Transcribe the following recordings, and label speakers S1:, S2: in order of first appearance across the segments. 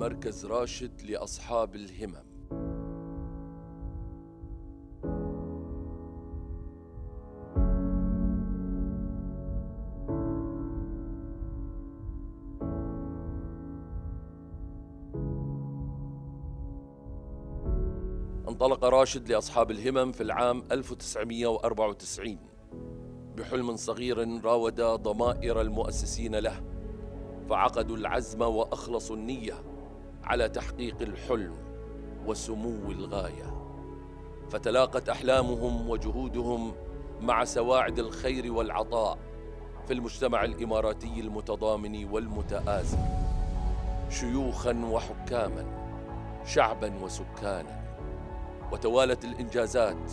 S1: مركز راشد لأصحاب الهمم. انطلق راشد لأصحاب الهمم في العام 1994 بحلم صغير راود ضمائر المؤسسين له فعقدوا العزم وأخلصوا النية. على تحقيق الحلم وسمو الغاية. فتلاقت أحلامهم وجهودهم مع سواعد الخير والعطاء في المجتمع الإماراتي المتضامن والمتآزر. شيوخا وحكاما شعبا وسكانا. وتوالت الإنجازات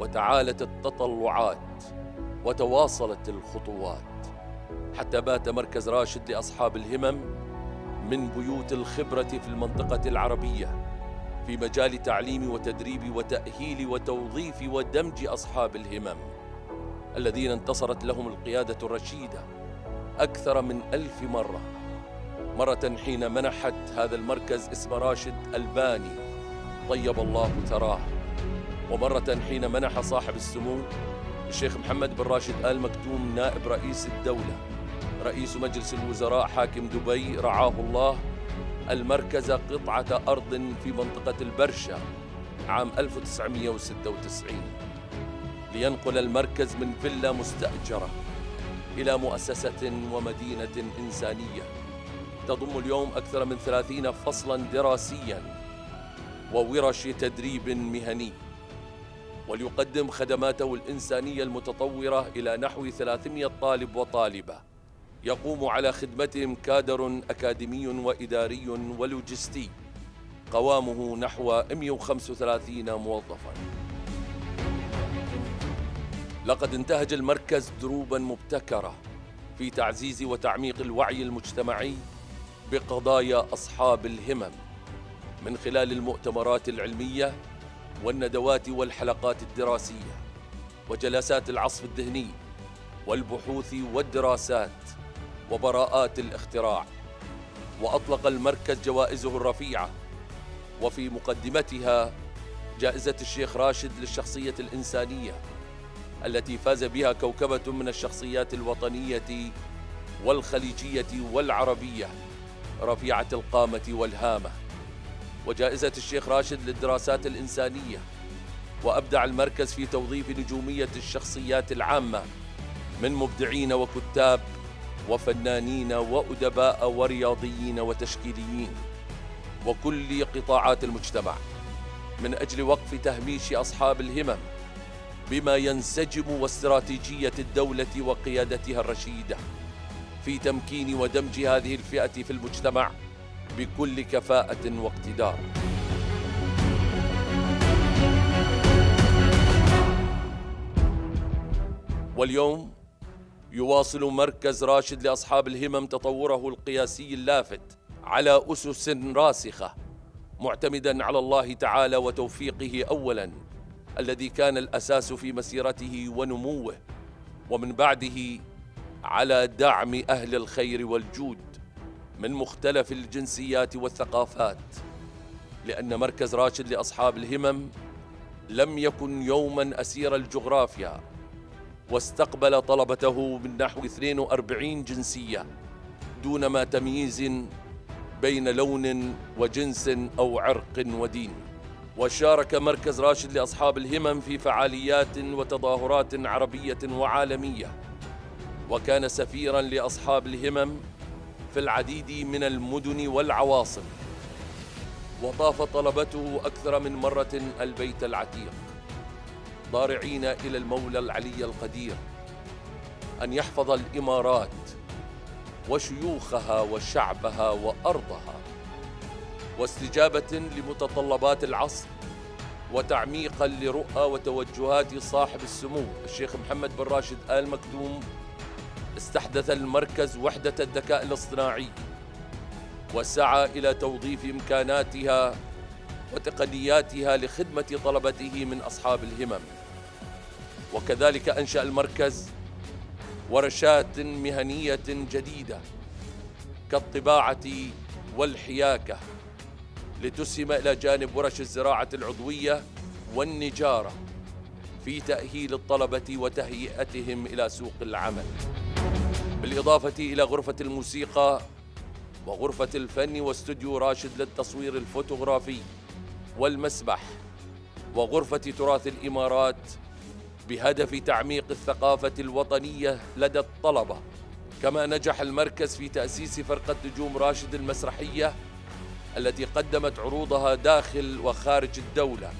S1: وتعالت التطلعات وتواصلت الخطوات. حتى بات مركز راشد لأصحاب الهمم من بيوت الخبرة في المنطقة العربية في مجال تعليم وتدريب وتأهيل وتوظيف ودمج أصحاب الهمم الذين انتصرت لهم القيادة الرشيدة أكثر من ألف مرة. مرة حين منحت هذا المركز اسم راشد ألباني طيب الله ثراه. ومرة حين منح صاحب السمو الشيخ محمد بن راشد آل مكتوم نائب رئيس الدولة رئيس مجلس الوزراء حاكم دبي رعاه الله المركز قطعة أرض في منطقة البرشا عام 1996 لينقل المركز من فيلا مستأجرة إلى مؤسسة ومدينة إنسانية. تضم اليوم أكثر من ثلاثين فصلا دراسيا وورش تدريب مهني. وليقدم خدماته الإنسانية المتطورة إلى نحو 300 طالب وطالبة. يقوم على خدمتهم كادر أكاديمي وإداري ولوجستي. قوامه نحو 135 موظفا. لقد انتهج المركز دروبا مبتكرة في تعزيز وتعميق الوعي المجتمعي بقضايا أصحاب الهمم من خلال المؤتمرات العلمية والندوات والحلقات الدراسية وجلسات العصف الذهني والبحوث والدراسات. وبراءات الاختراع وأطلق المركز جوائزه الرفيعة وفي مقدمتها جائزة الشيخ راشد للشخصية الإنسانية التي فاز بها كوكبة من الشخصيات الوطنية والخليجية والعربية رفيعة القامة والهامة. وجائزة الشيخ راشد للدراسات الإنسانية وأبدع المركز في توظيف نجومية الشخصيات العامة من مبدعين وكتاب وفنانين وأدباء ورياضيين وتشكيليين وكل قطاعات المجتمع من أجل وقف تهميش أصحاب الهمم بما ينسجم واستراتيجية الدولة وقيادتها الرشيدة في تمكين ودمج هذه الفئة في المجتمع بكل كفاءة واقتدار. واليوم يواصل مركز راشد لأصحاب الهمم تطوره القياسي اللافت على أسس راسخة معتمدا على الله تعالى وتوفيقه اولا الذي كان الأساس في مسيرته ونموه ومن بعده على دعم أهل الخير والجود من مختلف الجنسيات والثقافات لأن مركز راشد لأصحاب الهمم لم يكن يوما أسير الجغرافيا واستقبل طلبته من نحو 42 جنسية دون ما تمييز بين لون وجنس أو عرق ودين. وشارك مركز راشد لأصحاب الهمم في فعاليات وتظاهرات عربية وعالمية. وكان سفيرا لأصحاب الهمم في العديد من المدن والعواصم. وطاف طلبته أكثر من مرة البيت العتيق. ضارعين إلى المولى العلي القدير أن يحفظ الإمارات وشيوخها وشعبها وأرضها واستجابة لمتطلبات العصر وتعميقا لرؤى وتوجهات صاحب السمو الشيخ محمد بن راشد آل مكتوم استحدث المركز وحدة الذكاء الاصطناعي وسعى إلى توظيف إمكاناتها وتقنياتها لخدمة طلبته من أصحاب الهمم. وكذلك أنشأ المركز ورشات مهنية جديدة كالطباعة والحياكة لتسهم إلى جانب ورش الزراعة العضوية والنجارة في تأهيل الطلبة وتهيئتهم إلى سوق العمل. بالإضافة إلى غرفة الموسيقى وغرفة الفن واستوديو راشد للتصوير الفوتوغرافي والمسبح وغرفة تراث الإمارات بهدف تعميق الثقافة الوطنية لدى الطلبة. كما نجح المركز في تأسيس فرقة نجوم راشد المسرحية التي قدمت عروضها داخل وخارج الدولة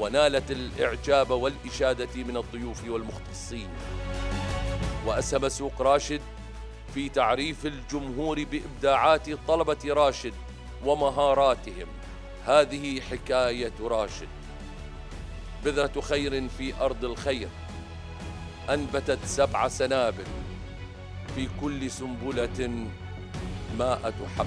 S1: ونالت الإعجاب والإشادة من الضيوف والمختصين. وأسهم سوق راشد في تعريف الجمهور بإبداعات طلبة راشد ومهاراتهم. هذه حكاية راشد. بذرة خير في أرض الخير. أنبتت سبع سنابل في كل سنبلة ماءة حب